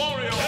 Mario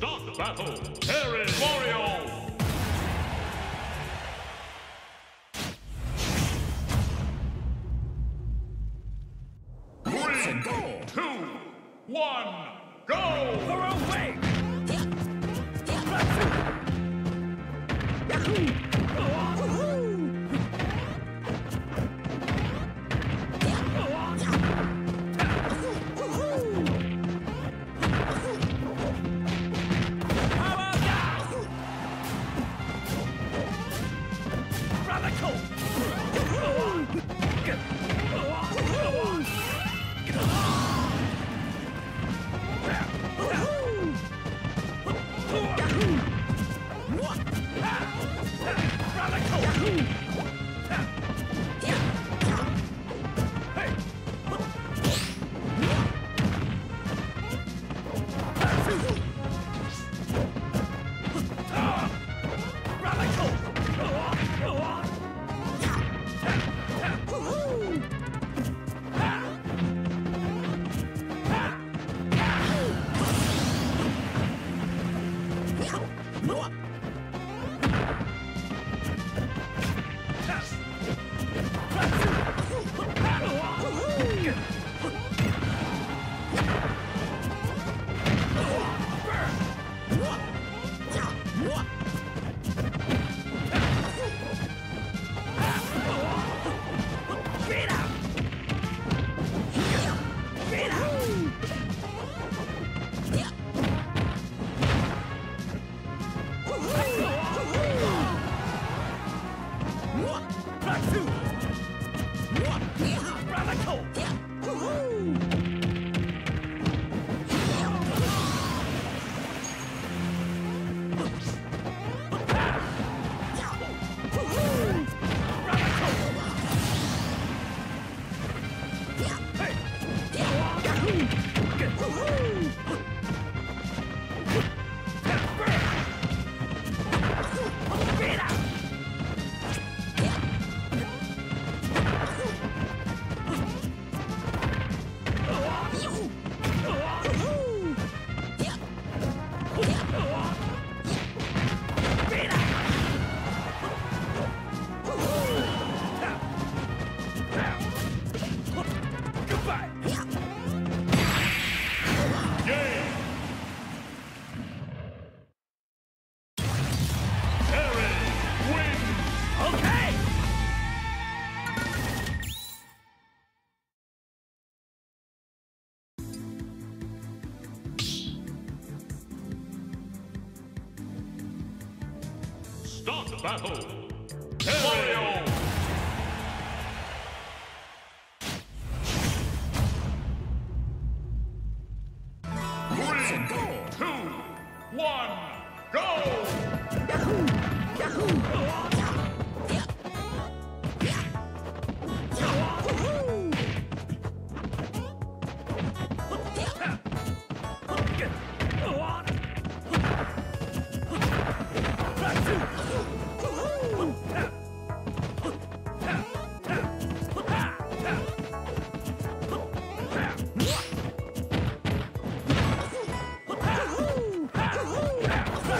Start the battle. Harry Mario. what what Bravo! Start battle. Mario.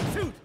Goodbye!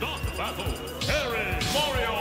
Start battle. Harry Mario.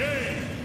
Game.